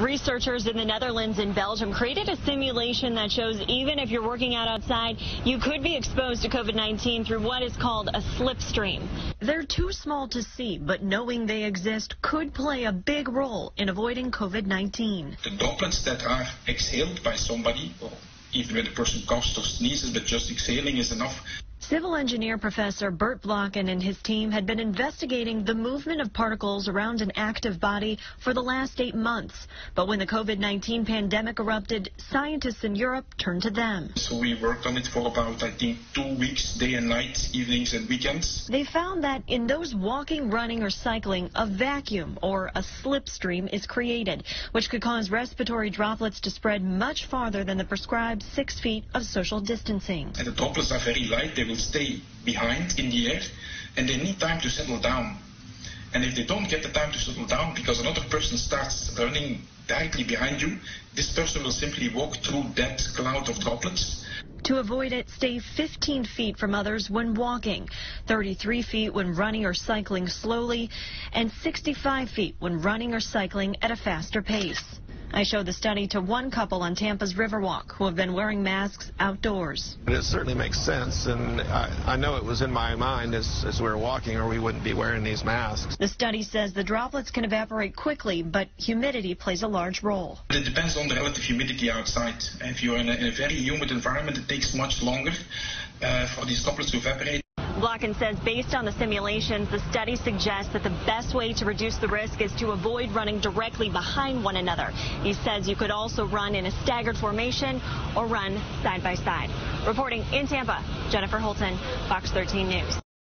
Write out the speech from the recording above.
Researchers in the Netherlands and Belgium created a simulation that shows even if you're working out outside, you could be exposed to COVID-19 through what is called a slipstream. They're too small to see, but knowing they exist could play a big role in avoiding COVID-19. The droplets that are exhaled by somebody, or even when the person coughs or sneezes, but just exhaling is enough, Civil engineer Professor Bert Blocken and his team had been investigating the movement of particles around an active body for the last eight months. But when the COVID-19 pandemic erupted, scientists in Europe turned to them. So we worked on it for about, I think, two weeks, day and night, evenings and weekends. They found that in those walking, running, or cycling, a vacuum or a slipstream is created, which could cause respiratory droplets to spread much farther than the prescribed six feet of social distancing. And the droplets are very light. They will stay behind in the air and they need time to settle down. And if they don't get the time to settle down because another person starts running directly behind you, this person will simply walk through that cloud of droplets. To avoid it, stay 15 feet from others when walking, 33 feet when running or cycling slowly, and 65 feet when running or cycling at a faster pace. I showed the study to one couple on Tampa's Riverwalk who have been wearing masks outdoors. It certainly makes sense, and I, I know it was in my mind as, as we were walking, or we wouldn't be wearing these masks. The study says the droplets can evaporate quickly, but humidity plays a large role. It depends on the relative humidity outside. If you're in a, in a very humid environment, it takes much longer uh, for these droplets to evaporate. Blocken says based on the simulations, the study suggests that the best way to reduce the risk is to avoid running directly behind one another. He says you could also run in a staggered formation or run side by side. Reporting in Tampa, Jennifer Holton, Fox 13 News.